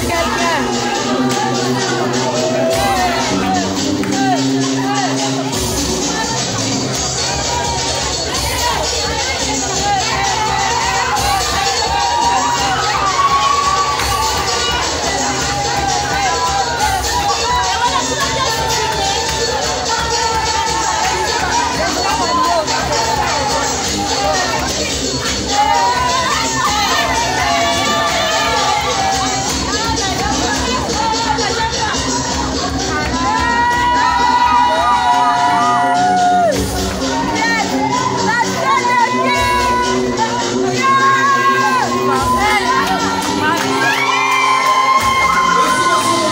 Gracias.